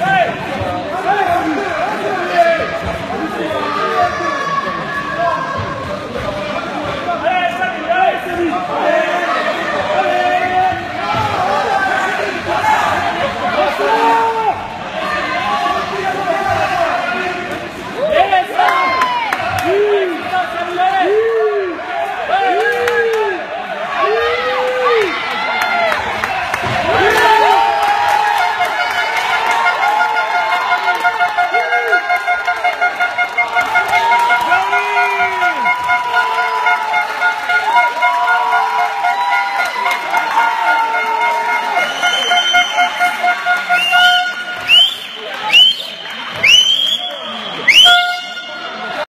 Hey!